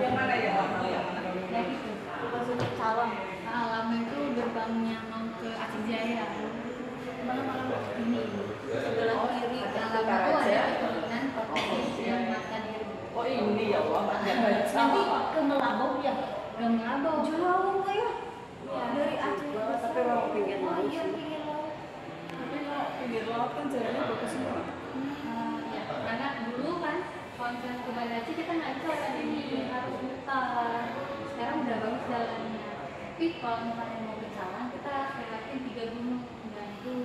yang mana ya? Lampu ya? yang itu ya? Gitu pas untuk salam nah lama itu gerbangnya mau ke Aceh Jaya. Malam-malam ini. Sebelah oh, kiri. Dalam nah, itu ada bangunan yang makan oh ini ya wah nah, nanti ke Melabok ya. Ke Melabok jauh nggak ya? Iya, dari Aceh tapi mau pingin oh, iya, laut iya pingin laut. Tapi mau pinggir laut kan jalannya bagus semua. Nah, iya. Karena dulu kan konsen ke Banda Aceh kita tapi kalau misalnya mau berjalan kita lewatin tiga gunung. Dan itu